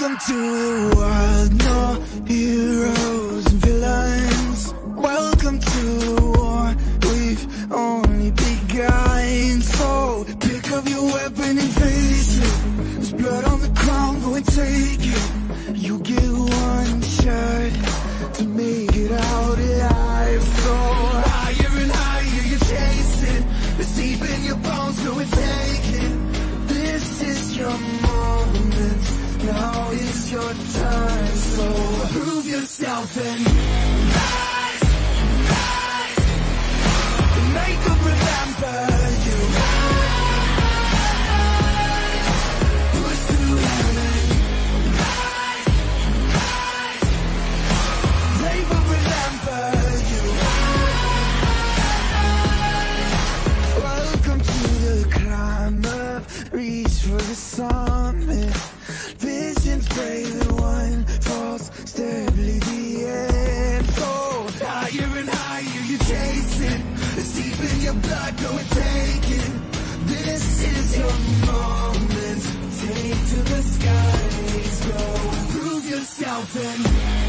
to the wild, no heroes and villains. Welcome to the war, we've only begun. So pick up your weapon and face it. There's blood on Time So prove yourself and rise, rise. Remember you. Rise, to. Rise. They will remember you. Welcome to the climb up, reach for the summit. your blood, go and take it. This is your moment. Take to the skies, go. Prove yourself and